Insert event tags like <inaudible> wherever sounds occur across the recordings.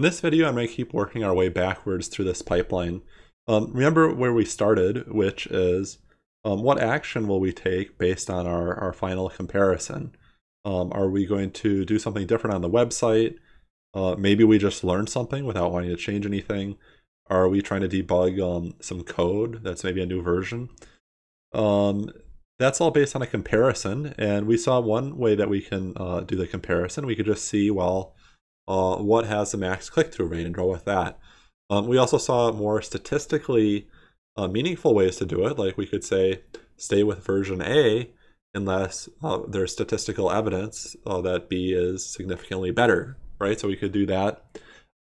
In this video, I'm going to keep working our way backwards through this pipeline. Um, remember where we started, which is um, what action will we take based on our, our final comparison? Um, are we going to do something different on the website? Uh, maybe we just learned something without wanting to change anything. Are we trying to debug um, some code that's maybe a new version? Um, that's all based on a comparison. And we saw one way that we can uh, do the comparison. We could just see, well, uh, what has the max click-through rate and go with that. Um, we also saw more statistically uh, meaningful ways to do it. Like we could say, stay with version A unless uh, there's statistical evidence uh, that B is significantly better, right? So we could do that.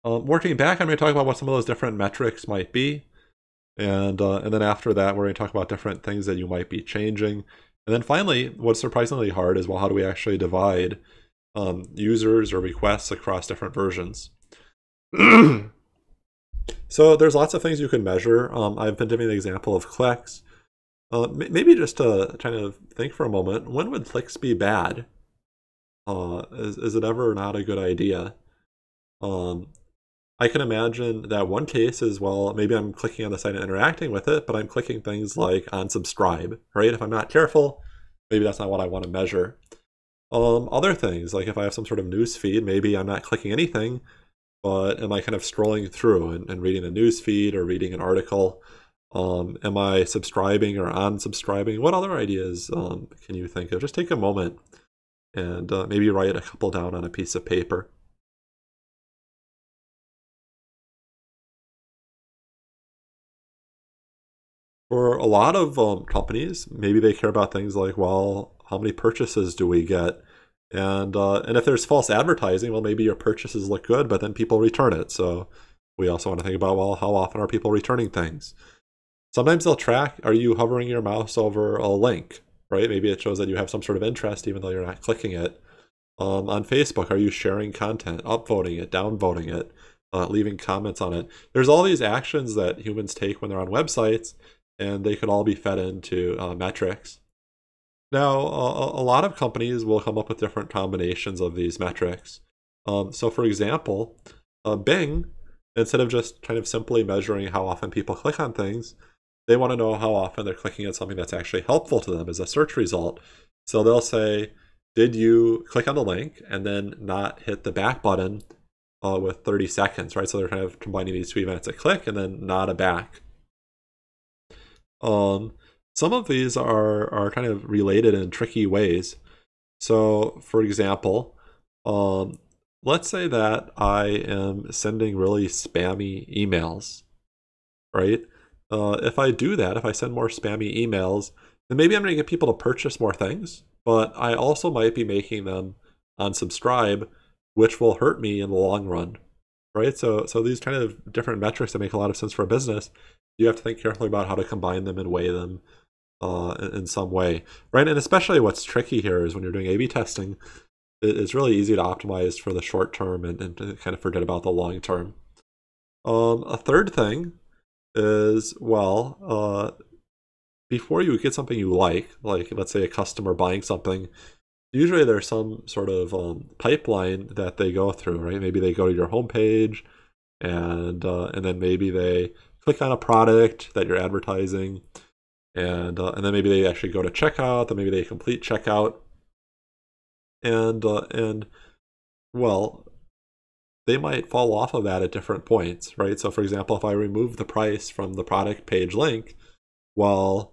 Um, working back, I'm going to talk about what some of those different metrics might be. And, uh, and then after that, we're going to talk about different things that you might be changing. And then finally, what's surprisingly hard is, well, how do we actually divide um, users or requests across different versions? <clears throat> so there's lots of things you can measure. Um, I've been giving the example of clicks. Uh, maybe just to kind of think for a moment, when would clicks be bad? Uh, is, is it ever not a good idea? Um, I can imagine that one case is, well, maybe I'm clicking on the site and interacting with it, but I'm clicking things like unsubscribe, right? If I'm not careful, maybe that's not what I want to measure. Um, other things, like if I have some sort of news feed, maybe I'm not clicking anything, but am I kind of scrolling through and, and reading a news feed or reading an article? Um, am I subscribing or unsubscribing? What other ideas um, can you think of? Just take a moment and uh, maybe write a couple down on a piece of paper. For a lot of um, companies, maybe they care about things like, well, how many purchases do we get? And uh, and if there's false advertising, well, maybe your purchases look good, but then people return it. So we also want to think about, well, how often are people returning things? Sometimes they'll track, are you hovering your mouse over a link, right? Maybe it shows that you have some sort of interest even though you're not clicking it. Um, on Facebook, are you sharing content, upvoting it, downvoting it, uh, leaving comments on it? There's all these actions that humans take when they're on websites, and they could all be fed into uh, metrics. Now, a, a, lot of companies will come up with different combinations of these metrics. Um, so, for example, uh, Bing, instead of just kind of simply measuring how often people click on things, they want to know how often they're clicking on something that's actually helpful to them as a search result. So they'll say, did you click on the link and then not hit the back button uh, with 30 seconds, right? So they're kind of combining these two events, a click and then not a back. Um, some of these are, are kind of related in tricky ways. So for example, um, let's say that I am sending really spammy emails, right? uh, if I do that, if I send more spammy emails, then maybe I'm going to get people to purchase more things, but I also might be making them unsubscribe, which will hurt me in the long run, right? So, so these kind of different metrics that make a lot of sense for a business, you have to think carefully about how to combine them and weigh them uh, in, some way, right? And especially what's tricky here is when you're doing A/B testing, it's really easy to optimize for the short term and, and to kind of forget about the long term. Um, a third thing is well, uh, before you get something you like, like let's say a customer buying something, usually there's some sort of um, pipeline that they go through, right? Maybe they go to your homepage, and uh, and then maybe they click on a product that you're advertising, and uh, and then maybe they actually go to checkout, then maybe they complete checkout, and uh, and well, they might fall off of that at different points, right? So, for example, if I remove the price from the product page link, well,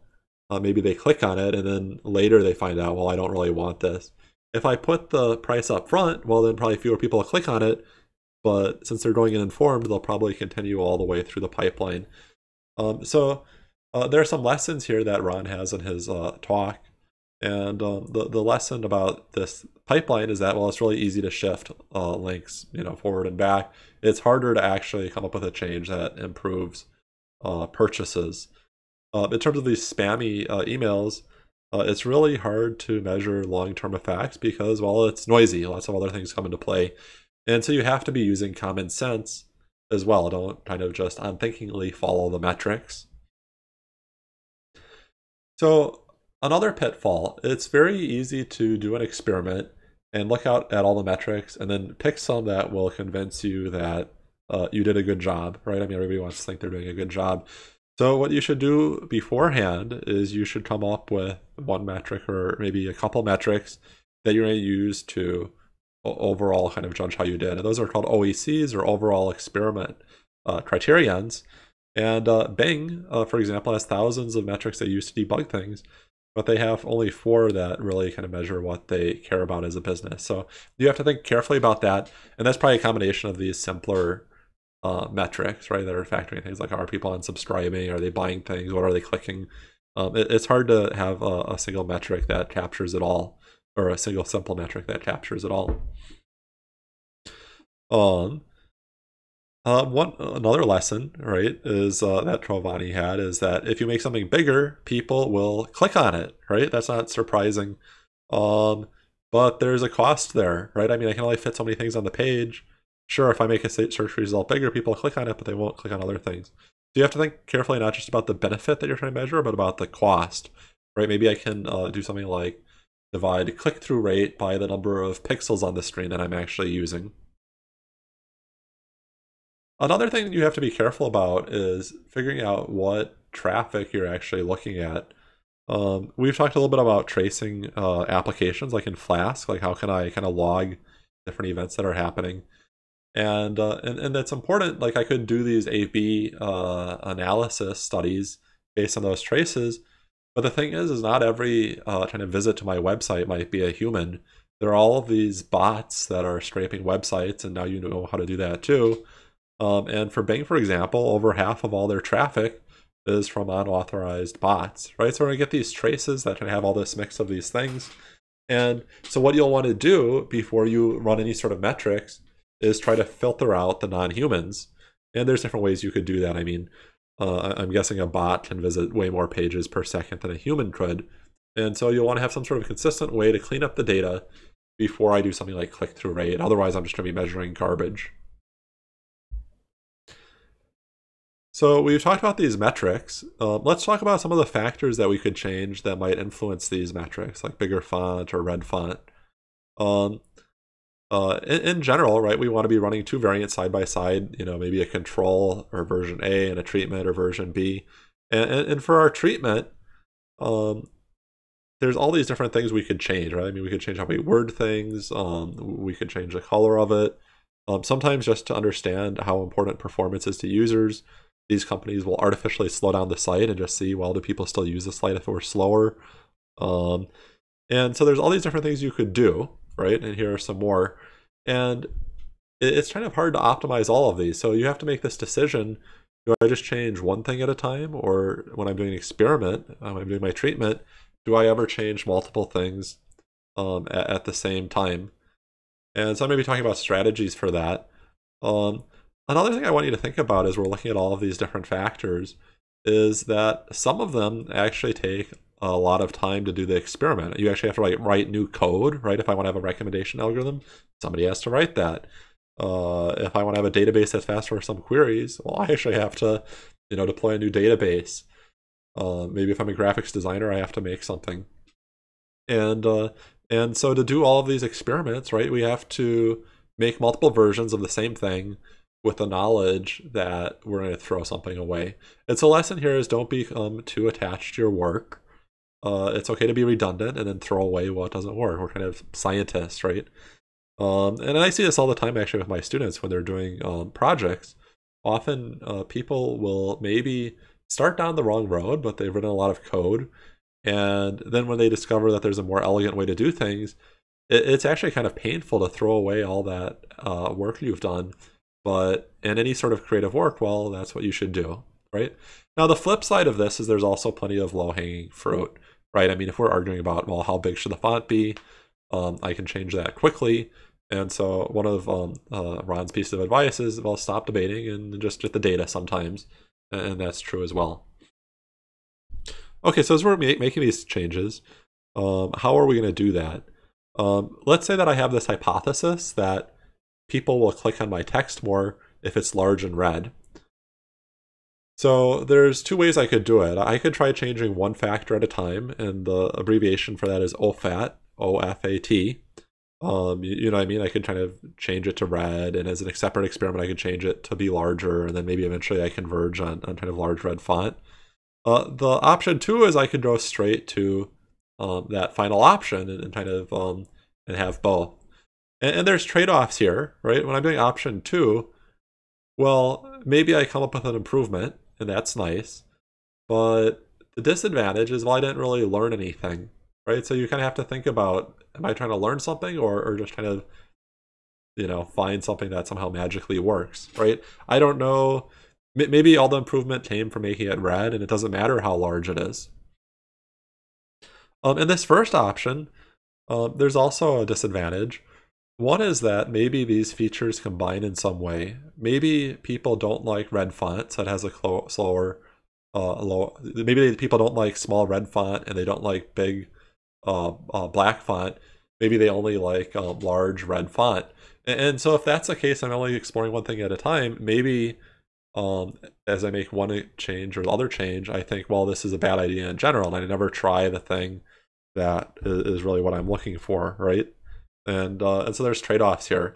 uh, maybe they click on it and then later they find out, well, I don't really want this. If I put the price up front, well, then probably fewer people will click on it. But since they're going in informed, they'll probably continue all the way through the pipeline. Um, so uh, there are some lessons here that Ron has in his uh, talk. And um, the the lesson about this pipeline is that well, it's really easy to shift uh, links, you know, forward and back. It's harder to actually come up with a change that improves uh, purchases. Uh, in terms of these spammy uh, emails, uh, it's really hard to measure long-term effects because well, it's noisy. Lots of other things come into play, and so you have to be using common sense as well. Don't kind of just unthinkingly follow the metrics. So Another pitfall, it's very easy to do an experiment and look out at all the metrics and then pick some that will convince you that uh, you did a good job, right? I mean, everybody wants to think they're doing a good job. So what you should do beforehand is you should come up with one metric or maybe a couple metrics that you're going to use to overall kind of judge how you did. And those are called OECs or overall experiment uh, criterions. And uh, Bing, uh, for example, has thousands of metrics they use to debug things, but they have only four that really kind of measure what they care about as a business. So you have to think carefully about that. And that's probably a combination of these simpler uh, metrics, right, that are factoring things like are people unsubscribing, are they buying things, what are they clicking. Um, it, it's hard to have a, a, single metric that captures it all, or a single simple metric that captures it all. Um, uh, one another lesson, right, is uh, that Trovani had is that if you make something bigger, people will click on it, right? That's not surprising. Um, but there's a cost there, right? I mean, I can only fit so many things on the page sure, if I make a search result bigger, people click on it, but they won't click on other things. So you have to think carefully not just about the benefit that you're trying to measure, but about the cost, right? Maybe I can uh, do something like divide click-through rate by the number of pixels on the screen that I'm actually using. Another thing you have to be careful about is figuring out what traffic you're actually looking at. Um, we've talked a little bit about tracing uh, applications like in Flask, like how can I kind of log different events that are happening and uh, and and that's important. Like I could do these A/B uh, analysis studies based on those traces, but the thing is, is not every uh, kind of visit to my website might be a human. There are all of these bots that are scraping websites, and now you know how to do that too. Um, and for Bing, for example, over half of all their traffic is from unauthorized bots, right? So we're gonna get these traces that can have all this mix of these things. And so what you'll want to do before you run any sort of metrics is try to filter out the non-humans. And there's different ways you could do that. I mean, uh, I'm guessing a bot can visit way more pages per second than a human could. And so you'll want to have some sort of consistent way to clean up the data before I do something like click-through rate. Otherwise, I'm just going to be measuring garbage. So we've talked about these metrics. Uh, let's talk about some of the factors that we could change that might influence these metrics, like bigger font or red font. Um, uh, in, in, general, right, we want to be running two variants side by side, you know, maybe a control or version A and a treatment or version B. And, and, and for our treatment, um, there's all these different things we could change, right? I mean, we could change how we word things, um, we could change the color of it. Um, sometimes just to understand how important performance is to users, these companies will artificially slow down the site and just see, well, do people still use the site if it were slower? Um, and so there's all these different things you could do right? And here are some more. And it's kind of hard to optimize all of these. So you have to make this decision. Do I just change one thing at a time? Or when I'm doing an experiment, when I'm doing my treatment, do I ever change multiple things um, at, at, the same time? And so I'm going to be talking about strategies for that. Um, another thing I want you to think about as we're looking at all of these different factors is that some of them actually take a lot of time to do the experiment. You actually have to write, write new code, right? If I want to have a recommendation algorithm, somebody has to write that. Uh, if I want to have a database that's fast for some queries, well, I actually have to, you know, deploy a new database. Uh, maybe if I'm a graphics designer, I have to make something. And uh, and so to do all of these experiments, right, we have to make multiple versions of the same thing with the knowledge that we're going to throw something away. And so lesson here is don't become too attached to your work uh, it's okay to be redundant and then throw away what doesn't work. We're kind of scientists, right? Um, and I see this all the time actually with my students when they're doing um, projects. Often uh, people will maybe start down the wrong road, but they've written a lot of code. And then when they discover that there's a more elegant way to do things, it, it's actually kind of painful to throw away all that uh, work you've done. But in any sort of creative work, well, that's what you should do, right? Now, the flip side of this is there's also plenty of low hanging fruit right? I mean, if we're arguing about, well, how big should the font be, um, I can change that quickly. And so one of um, uh, Ron's pieces of advice is, well, stop debating and just get the data sometimes. And that's true as well. Okay, so as we're ma making these changes, um, how are we going to do that? Um, let's say that I have this hypothesis that people will click on my text more if it's large and red. So there's two ways I could do it. I could try changing one factor at a time, and the abbreviation for that is OFAT, O-F-A-T. Um, you, you know what I mean? I could kind of change it to red, and as a separate experiment, I could change it to be larger, and then maybe eventually I converge on, on kind of large red font. Uh, the option two is I could go straight to um, that final option and, and kind of um, and have both. And, and there's trade-offs here, right? When I'm doing option two, well, maybe I come up with an improvement, and that's nice. But the disadvantage is, well, I didn't really learn anything, right? So you kind of have to think about, am I trying to learn something or, or just kind of, you know, find something that somehow magically works, right? I don't know. Maybe all the improvement came from making it red, and it doesn't matter how large it is. Um, in this first option, uh, there's also a disadvantage. One is that maybe these features combine in some way. Maybe people don't like red font, so it has a slower uh, low. Maybe people don't like small red font and they don't like big uh, uh, black font. Maybe they only like um, large red font. And, and, so if that's the case, I'm only exploring one thing at a time. Maybe um, as I make one change or the other change, I think, well, this is a bad idea in general, and I never try the thing that is really what I'm looking for, right? And uh, and so there's trade-offs here.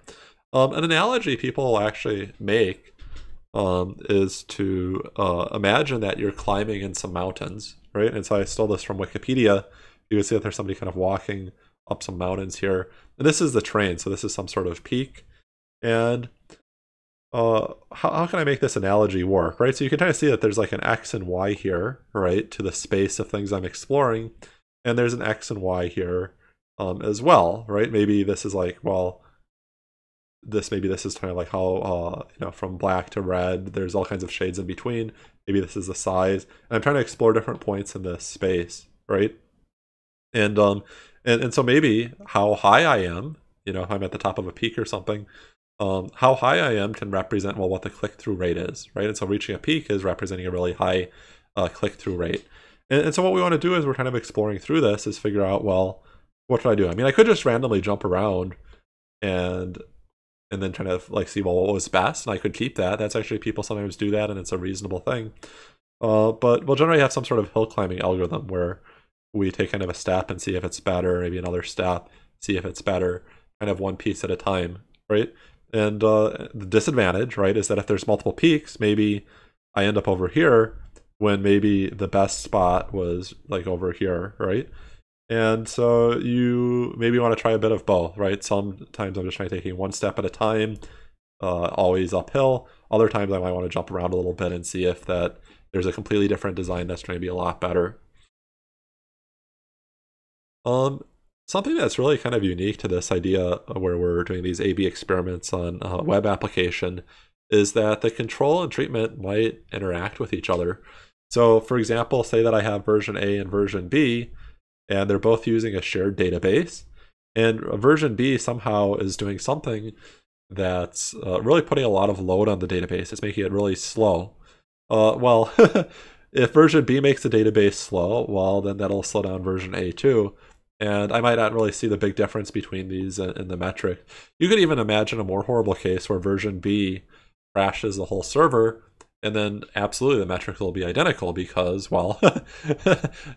Um, an analogy people actually make um, is to uh, imagine that you're climbing in some mountains, right? And so I stole this from Wikipedia. You can see that there's somebody kind of walking up some mountains here. And this is the train, so this is some sort of peak. And uh, how, how can I make this analogy work, right? So you can kind of see that there's like an X and Y here, right, to the space of things I'm exploring. And there's an X and Y here um, as well, right? Maybe this is like, well, this maybe this is kind of like how uh, you know from black to red there's all kinds of shades in between. Maybe this is the size. And i'm trying to explore different points in this space right? And um and, and so maybe how high i am you know if i'm at the top of a peak or something um, how high i am can represent well what the click-through rate is right? And so reaching a peak is representing a really high uh, click-through rate. And, and so what we want to do is we're kind of exploring through this is figure out well what should i do? I mean i could just randomly jump around and and then trying to like see well what was best and i could keep that. That's actually people sometimes do that and it's a reasonable thing. Uh, but we'll generally have some sort of hill climbing algorithm where we take kind of a step and see if it's better maybe another step see if it's better kind of one piece at a time right? And uh, the disadvantage right is that if there's multiple peaks maybe i end up over here when maybe the best spot was like over here right and so you maybe want to try a bit of both, right? Sometimes I'm just trying to taking one step at a time, uh, always uphill. Other times I might want to jump around a little bit and see if that there's a completely different design that's going to be a lot better. Um, something that's really kind of unique to this idea where we're doing these A-B experiments on a web application is that the control and treatment might interact with each other. So for example, say that I have version A and version B, and they're both using a shared database. And version B somehow is doing something that's uh, really putting a lot of load on the database. It's making it really slow. Uh, well, <laughs> if version B makes the database slow, well, then that'll slow down version A too. And I might not really see the big difference between these in, the metric. You could even imagine a more horrible case where version B crashes the whole server and then absolutely the metric will be identical because well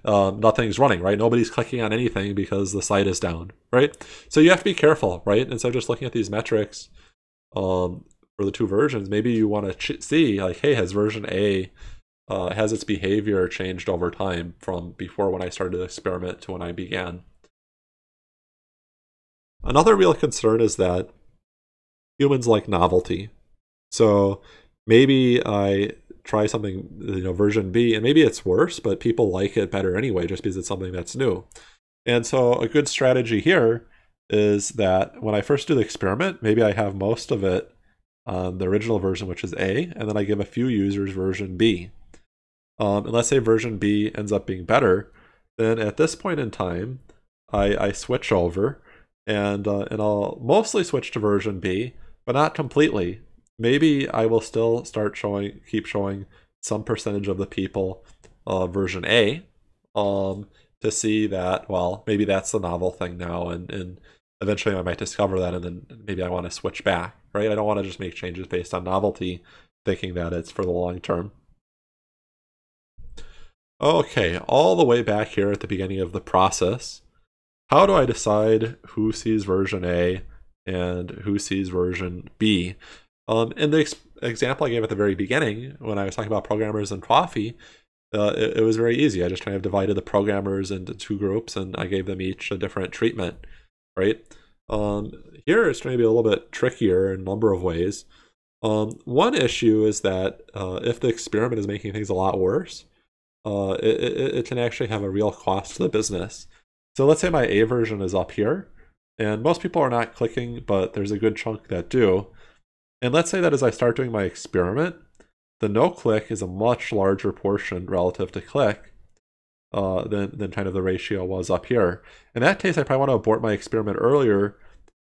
um, <laughs> nothing's running right? Nobody's clicking on anything because the site is down right? So you have to be careful right? Instead of just looking at these metrics um, for the two versions maybe you want to see like hey has version a uh, has its behavior changed over time from before when i started the experiment to when i began? Another real concern is that humans like novelty. So maybe I try something, you know, version B, and maybe it's worse, but people like it better anyway, just because it's something that's new. And so a good strategy here is that when I first do the experiment, maybe I have most of it on the original version, which is A, and then I give a few users version B. Um, and let's say version B ends up being better, then at this point in time, I, I switch over and uh, and I'll mostly switch to version B, but not completely maybe I will still start showing, keep showing some percentage of the people uh, version A um, to see that, well, maybe that's the novel thing now. And, and eventually I might discover that and then maybe I want to switch back, right? I don't want to just make changes based on novelty, thinking that it's for the long term. Okay, all the way back here at the beginning of the process, how do I decide who sees version A and who sees version B? Um, in the ex- example I gave at the very beginning, when I was talking about programmers and coffee, uh, it, it, was very easy. I just kind of divided the programmers into two groups and I gave them each a different treatment, right? Um, here it's going to be a little bit trickier in a number of ways. Um, one issue is that uh, if the experiment is making things a lot worse, uh, it, it, it, can actually have a real cost to the business. So let's say my A version is up here, and most people are not clicking, but there's a good chunk that do. And let's say that as I start doing my experiment, the no click is a much larger portion relative to click uh, than, than kind of the ratio was up here. In that case, I probably want to abort my experiment earlier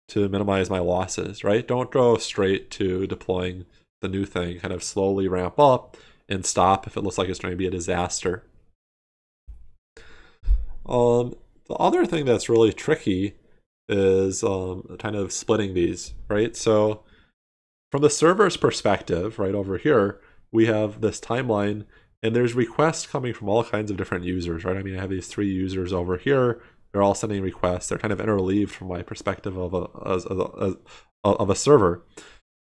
to minimize my losses, right? Don't go straight to deploying the new thing, kind of slowly ramp up and stop if it looks like it's going to be a disaster. Um, the other thing that's really tricky is um, kind of splitting these, right? So from the server's perspective, right over here, we have this timeline and there's requests coming from all kinds of different users, right? I mean, I have these three users over here they're all sending requests. They're kind of interleaved from my perspective of a, as, as of a server.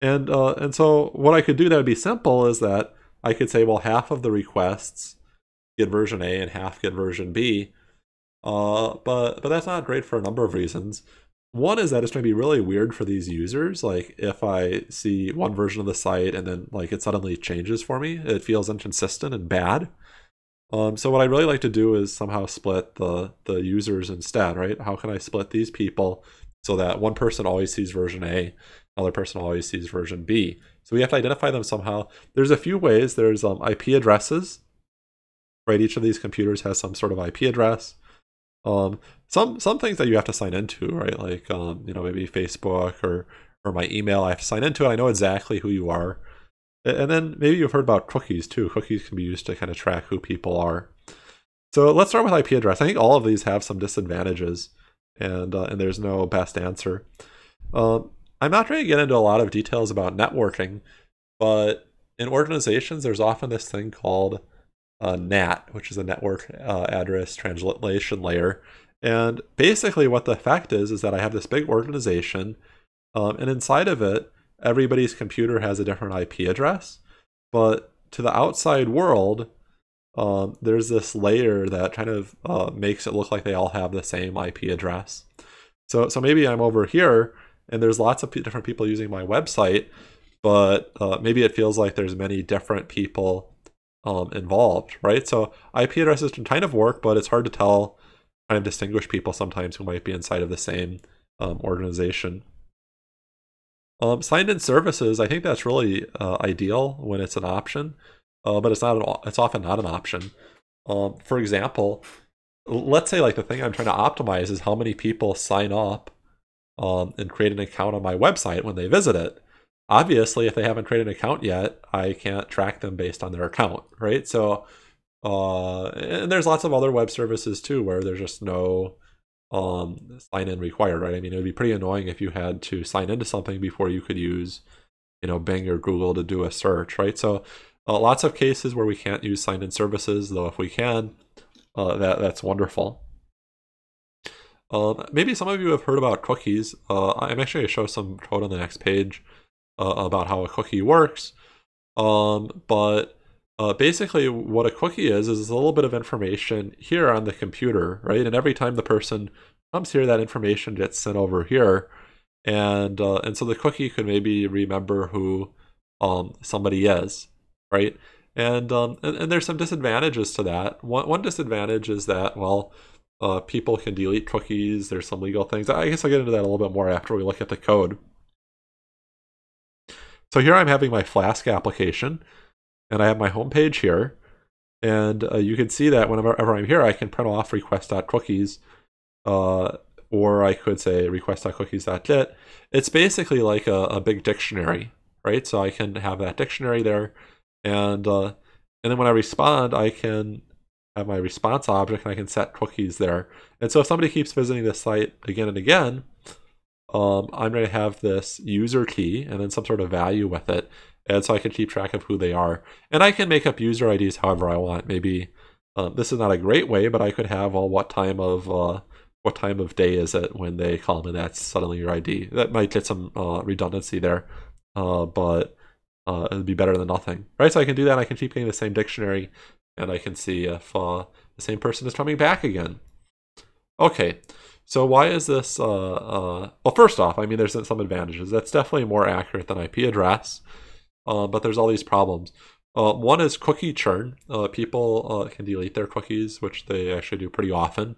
And uh, and so what I could do that would be simple is that I could say, well, half of the requests get version A and half get version B. Uh, but but that's not great for a number of reasons. One is that it's going to be really weird for these users. Like if I see one version of the site and then like it suddenly changes for me, it feels inconsistent and bad. Um, so what I really like to do is somehow split the the users instead, right? How can I split these people so that one person always sees version A, another person always sees version B? So we have to identify them somehow. There's a few ways. There's um, IP addresses, right? Each of these computers has some sort of IP address. Um, some some things that you have to sign into, right? Like um, you know maybe Facebook or or my email. I have to sign into it. I know exactly who you are. And then maybe you've heard about cookies too. Cookies can be used to kind of track who people are. So let's start with IP address. I think all of these have some disadvantages, and uh, and there's no best answer. Um, I'm not trying to get into a lot of details about networking, but in organizations, there's often this thing called a NAT, which is a network uh, address translation layer. And basically, what the effect is is that I have this big organization, um, and inside of it, everybody's computer has a different IP address, but to the outside world, um, there's this layer that kind of uh, makes it look like they all have the same IP address. So, so maybe I'm over here and there's lots of different people using my website, but uh, maybe it feels like there's many different people um, involved, right? So IP addresses can kind of work, but it's hard to tell, kind of distinguish people sometimes who might be inside of the same um, organization. Um, signed in services, I think that's really uh, ideal when it's an option, uh, but it's not. An, it's often not an option. Um, for example, let's say like the thing I'm trying to optimize is how many people sign up um, and create an account on my website when they visit it. Obviously, if they haven't created an account yet, I can't track them based on their account, right? So, uh, and there's lots of other web services too where there's just no um, sign in required, right? I mean, it would be pretty annoying if you had to sign into something before you could use, you know, Bing or Google to do a search, right? So, uh, lots of cases where we can't use sign in services, though if we can, uh, that that's wonderful. Um, maybe some of you have heard about cookies. Uh, I'm actually going to show some code on the next page uh, about how a cookie works. Um, but uh, basically, what a cookie is is a little bit of information here on the computer, right? And every time the person comes here, that information gets sent over here, and uh, and so the cookie could maybe remember who um, somebody is, right? And, um, and and there's some disadvantages to that. One one disadvantage is that well, uh, people can delete cookies. There's some legal things. I guess I'll get into that a little bit more after we look at the code. So here I'm having my Flask application and I have my home page here. And uh, you can see that whenever I'm here, I can print off request.cookies, uh, or I could say request.cookies.get. It's basically like a, a, big dictionary, right? So I can have that dictionary there, and uh, and then when I respond, I can have my response object, and I can set cookies there. And so if somebody keeps visiting this site again and again, um, I'm going to have this user key and then some sort of value with it and so I can keep track of who they are. And I can make up user IDs however I want. Maybe um, this is not a great way, but I could have all what time of uh, what time of day is it when they call and that's suddenly your ID. That might get some uh, redundancy there, uh, but uh, it would be better than nothing, right? So I can do that. I can keep getting the same dictionary, and I can see if uh, the same person is coming back again. Okay, so why is this? Uh, uh, well, first off, I mean, there's some advantages. That's definitely more accurate than IP address, uh, but there's all these problems. Uh, one is cookie churn. Uh, people uh, can delete their cookies, which they actually do pretty often,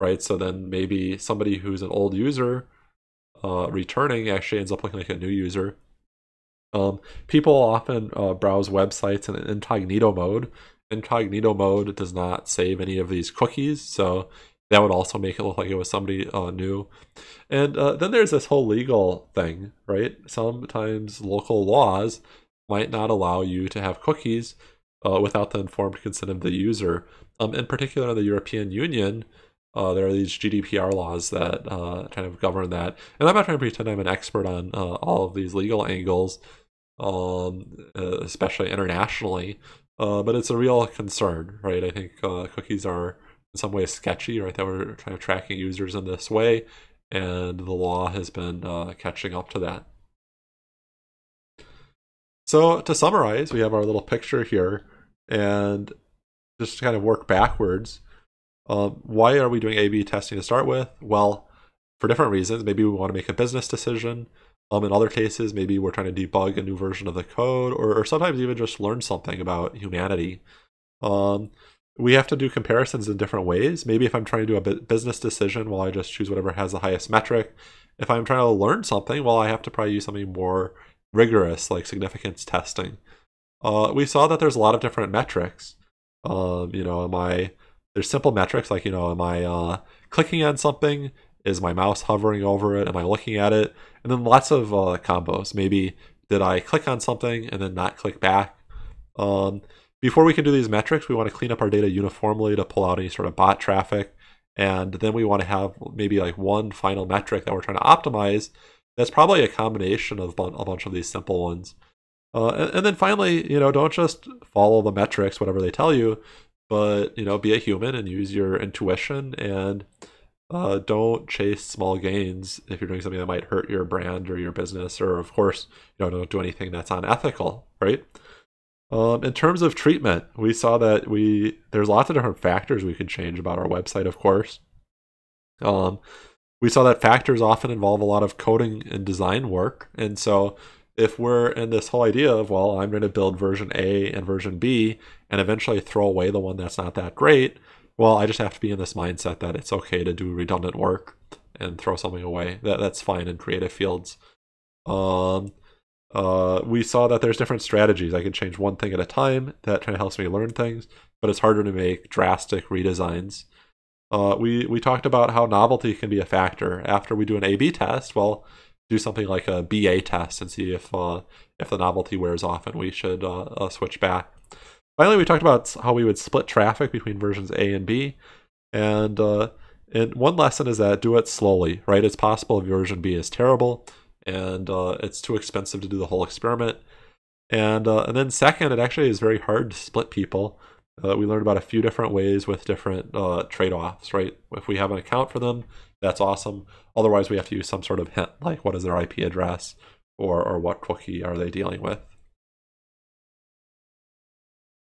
right? So then maybe somebody who's an old user returning actually ends up looking like a new user. Um, people often browse websites in incognito mode. Incognito mode does not save any of these cookies, so that would also make it look like it was somebody uh, new. And then there's this whole legal thing, right? Sometimes local laws might not allow you to have cookies uh, without the informed consent of the user. Um, in particular, in the European Union, uh, there are these GDPR laws that uh, kind of govern that. And I'm not trying to pretend I'm an expert on uh, all of these legal angles, um, uh, especially internationally, uh, but it's a real concern, right? I think cookies are some ways sketchy, right? That we're kind of tracking users in this way, and the law has been catching up to that. So to summarize, we have our little picture here, and just to kind of work backwards. Um, why are we doing A/B testing to start with? Well, for different reasons. Maybe we want to make a business decision. Um, in other cases, maybe we're trying to debug a new version of the code, or, or sometimes even just learn something about humanity. Um, we have to do comparisons in different ways. Maybe if I'm trying to do a business decision, well, I just choose whatever has the highest metric. If I'm trying to learn something, well, I have to probably use something more rigorous like significance testing. Uh, we saw that there's a lot of different metrics. Um, you know, am I there's simple metrics like you know, am I uh, clicking on something? Is my mouse hovering over it? Am I looking at it? And then lots of uh, combos. Maybe did I click on something and then not click back? Um, before we can do these metrics, we want to clean up our data uniformly to pull out any sort of bot traffic. And then we want to have maybe like one final metric that we're trying to optimize that's probably a combination of a bunch of these simple ones. Uh, and, and, then finally, you know, don't just follow the metrics, whatever they tell you, but you know, be a human and use your intuition and uh, don't chase small gains if you're doing something that might hurt your brand or your business, or of course, you know, don't do anything that's unethical, right? Um, in terms of treatment, we saw that we there's lots of different factors we can change about our website, of course. Um, we saw that factors often involve a lot of coding and design work. And so if we're in this whole idea of, well, I'm going to build version A and version B and eventually throw away the one that's not that great, well, I just have to be in this mindset that it's okay to do redundant work and throw something away. That that's fine in creative fields. Um, uh, we saw that there's different strategies. I can change one thing at a time. That kind of helps me learn things, but it's harder to make drastic redesigns. Uh, we we talked about how novelty can be a factor. After we do an A/B test, well, do something like a BA test and see if uh, if the novelty wears off, and we should uh, uh, switch back. Finally, we talked about how we would split traffic between versions A and B, and uh, and one lesson is that do it slowly. Right, it's possible if version B is terrible and uh, it's too expensive to do the whole experiment. And and then second, it actually is very hard to split people. Uh, we learned about a few different ways with different uh, trade-offs, right? If we have an account for them, that's awesome. Otherwise, we have to use some sort of hint, like what is their IP address or, or what cookie are they dealing with.